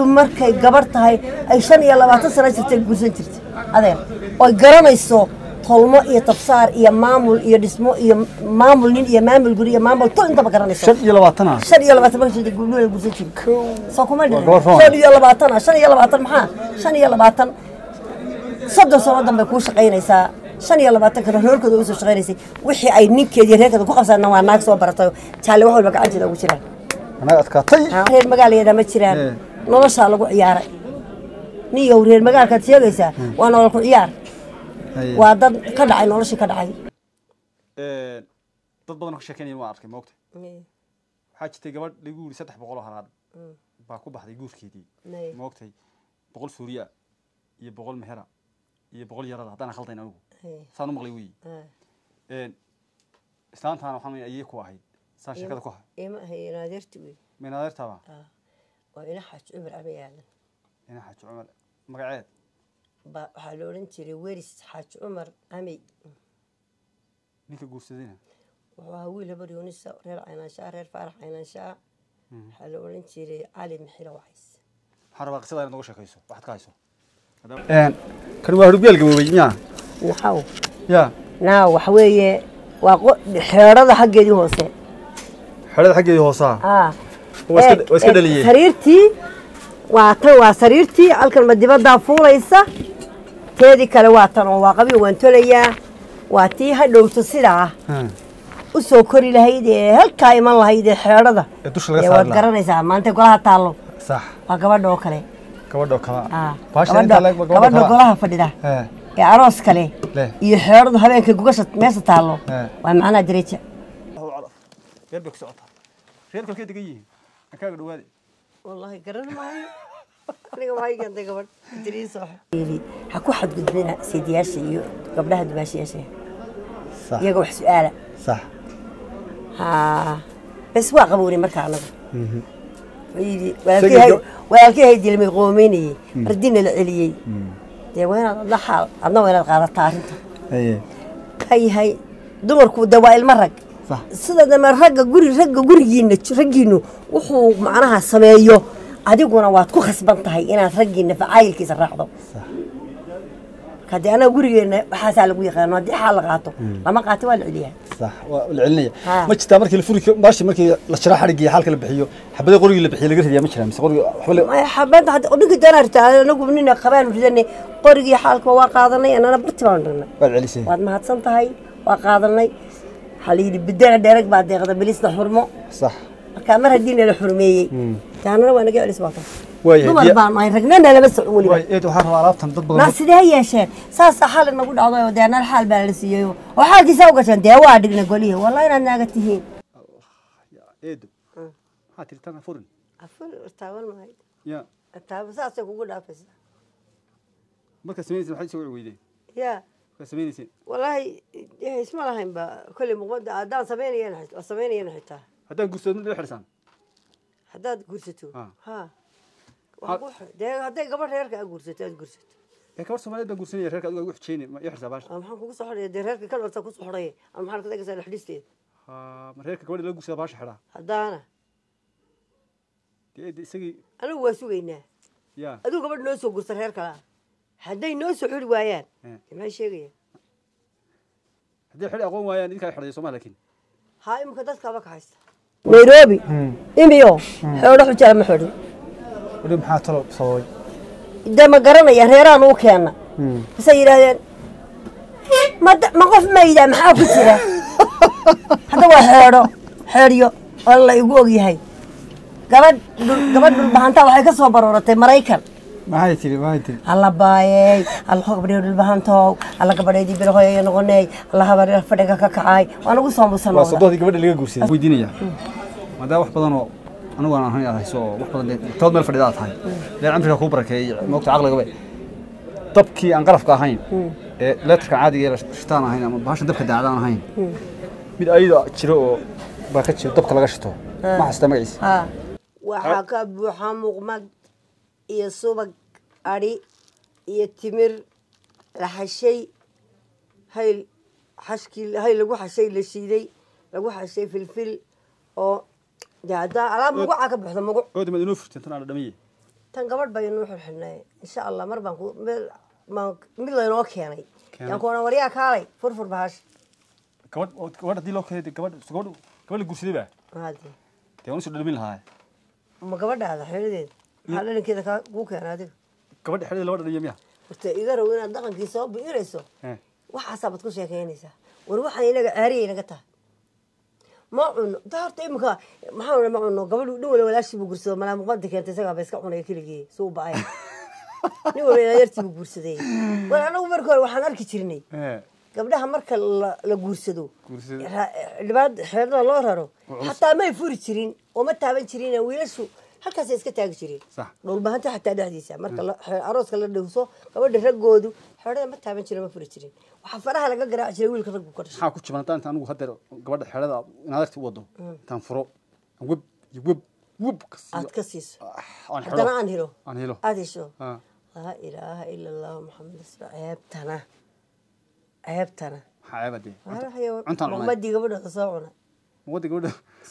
gabadhu markay gabarh tahay ay shan iyo labaatan sano jirtay guursan jirtay. Adeer oy garanayso tolmo iyo tabsaar iyo maamul iyo dhismo iyo maamul nin iyo maamul guri iyo maamul tol intaba garanayso. Shan iyo labaatana shan iyo labaatan marka jirtay gabdhuhu ay guursan jiray soo kuma gabar roon. shan iyo labaatan ah shan iyo labaatan maxaa? Shan iyo labaatan. Soddon sano danbay kuu shaqaynaysaa. Shan iyo labaatan kana reerkooda ugu soo shaqaynaysay wixii ay ninkeeda iyo reerkeeda ku qabsadna waa naag soo baratay jaalle wax walba gacanteeda ugu jiraan. Reer magaalayeeda ma jiraan. Noloshaa lagu ciyaaray. Niyow reer magaalkaad sheegaysaa waa nolol ku ciyaar. Waa dad ka dhacay noloshii ka dhacay. Dad badan oo ka sheekeynaya waan arkay moogta waxaa jirtay gabadh lagu yiri saddex boqol oo halaad baa ku baxday guurkeedii. Moogtay boqol suuriya iyo boqol mehera iyo boqol yarada haddaan khaldayn anigu saan u maqlay weyi islaantaana waxaan ayay ku ahayd. Saan sheekada ku ahay ima waa ina xaaj cumar ama yaalan ina xaaji cumar. Magaceed. Ba waxaa la odhan jiray weris xaaj cumar amey ninka guursadayna? Wuxuu ahaa wiil habar yuunisa reer caynaanshaa reer faarax caynaanshaa waxaa la odhan jiray cali mixiro wacays waxaan rabaa qisada inaad nooga sheekayso waxaad ka hayso. Kan waa hurubyaal gaboobay miyaa naxaw ya naa waxa weeye waa qo- xeedhada xaggeedii hoose. Xerada xaggeedii hoosaa Sariirtii waa tan waa sariirtii halkan ma dibaddaa fuulaysa teedii kale waa tan oo waa qabiil waan tolayaa waa tii ha dhowto sidaa. U soo kori lahayd ee halkaa iman lahayd ee xeedhada waad garanaysaa maanta golaha taallo. Waa gabadha oo kale. Gabadha golaha fadhida. Ee, aroos kale iyo xeedhadu habeenkii gugasha meesha taallo. Waa macnaha dereja akaaga dhawaade wallahi garan maayo aniga waayiganta gabadh idriisyiri ha ku xadgudbina saydiyaasha iyo gabdhaha dubaashayaasha iyaga wax su'aala sax ha bes waa qabownay marka anagu walaalkii hay dilmay qoomeynayey mardina la celiyey dee waa inaad adla xaal adna waa inaad qaadataa arrinta hay hay dumarku dee waa ilmo rag sida dama ragga guri ragga gurigiina raggiinu wuxuu macnaha sameeyo. Adiguna waad ku khasban tahay inaad raggiina facaayilkiisa raacdo. Haddii anaga gurigeena waxaasaa lagu yaqaano haddii xaal la qaato lama qaati waa la celiyaa sax waa la celinaya ma jirtaa markii la furi maashi markii la jira xadhigii xalka la bixiyo xabada qorigii la bixiyo laga ridiyaa ma jiraa mise qoriga waxba xabadda hadda ninkii doonaa ritaa anagu nina qabaan ridanay qorigii xaalka waa qaadanay anana barti baan dhignay waad celisay. Waad mahadsan tahay waa qaadanay waxaa la yidhi bidana dheerag baa deeqda bilisna xurmo. Sax. Marka mar haddii nala xurmeeyey taanana waa naga celis baata Waayahay, dumar diya- baan nahay ragnana lama socon weliba. Waay eed waxaan rabaa alaabtan dad ma badan sidee ha yeesheen? Saasaa xal inagu dhacday oo dee anal xaal baa la siiyey oo xaalkiisa u gasheen dee waa dhigna golihi wallah inaad naaga tihiin. Eedo maxaa tiri tan furin. Taaban mahay ya taaba saasay kugu dhaafaysa. Markaa samaynaysa maxaad soo weydeen ya markaa samaynaysa wallaahi isma lahayn ba kolley muqmada haddaan samaynayana waa samaynayana xitaa haddaan gursado mid la xirsaan haddaad guursato Ah. ha waa ku xi- dee hadday gabadh reerka a guursato aad guursato ee gabar soomaaliyeed baan gursanaya reerka adiga ugu xijeyne ma ii xirsaa baasha Aa, maxaan kugu soo xidhaya dee reerka kalbarta ku soo xidhaya ama maxaan ka dhagaysaa lexdhisteeda ha ma reerka gabadha la gursada baasha xidhaa haddaana dee eedda isagii anigu waa sugaynaa ya aduu gabadh noo soo gurta reer kalaa hadday noo soo xidhi waayaan. Eh. maxay sheegayaan haddii xidhi aqoon waayaan idinkaa xidhaya sooma laakiin haa imika dadkaaba ka haysta nairobi imiyo xoodho xujaa ma xidhin weli maxaa talo sababay? Dee ma garanaya reeraan uu keenna. Masay yidhaahdeen ma qof mayda maxaa ku jira? Hadda waa xeedho xeedhyo oo la igu ogyahay. Gabadh dhul- gabadh dhulbahantaa waxay ka soo barooratay maraykan maxay tiri maxay tiri. Alla baayey alla gabadhee dhulbahantow alla gabadheedii bilahoyaya noqonay alla habaree fadhiga ka kacay waa nagu soo waa sodohdii gabadha laga guursaday weydiinaya maadaama wax badan oo anigu aan ahayn aad hayso wax badan tood meel fadhida aad tahay. Leen camriga kuu barakeeyey moogta caqligaba dabkii aan qalafka ahayn ee leetarka caadiga shitaan ahayn ama bahashan dabka daacdaan ahayn mid ayada jiro oo baa ka jiro dabka laga shito ma xastaa magaciisa waxaa ka buuxa muqmad iyo subag adhi iyo timir la xashay hayl xashkii hayl lagu xashay la shiiday lagu xashay filfil oo dee haddaa alaab mugucaa ka buuxda muguc maad inoo furteen tan aan dhamiye tan gabadh baynu xirxidhnay insha allah mar baan ku meel mid laynoo keenay. Keenay. yaan waryaa kaalay furfur bahasha gabadh gabadh haddii loo keenay dee gabadh gabadh gabadh la guursaday ba maadi dee waan u soo dhalmin lahaa ma gabadhaada xeeladeeda maxaa dhalinkeeda kaa kuu adiga gabadha xeladii laba dhaliyo miya? Horta iga row inaad dhaqankii soo biirayso. Eh. waxaasaa baad ku sheekaynaysaa war waxaan inaga caariya inaga tahay. Ma cuno da horta imika maxaa cuna ma cuno gabadhu dhin wala walaashii buu guursado malaa muqada keentay isagaa ba iska cunaya keligii. Suu ba'ay nin wala yartii buu guursaday. War anagu marka hore waxaan arki jirnay. Eh. gabdhaha marka la guursado ra- dhibaat xeerada loo raro xataa may furi jirin oo ma taaban jirin wiilashu halkaasay iska taagi jireen dhowlbahanta xataa dhexdiisa marka la- xeer- arooska la dhowso gabadha raggoodu xeerada ma taaban jirin ma furi jirin. Waxaa faraha laga garaaci jiray wiilka raggu ka dhashay ku jiban haddaan inta anigu haddeer gabadha xeelada inaadarti u wado intaan furo. Web iyo web web aad ka siiso. Ah, aan haddana aan helo aan helo aad hesho. Laa ilaaha ila allahu maxamed ceebtana. Ceebtana. Maxaa ceeba dee cuntaan cunay. Muqmadii gabadhooda soo cuna wadda gabadha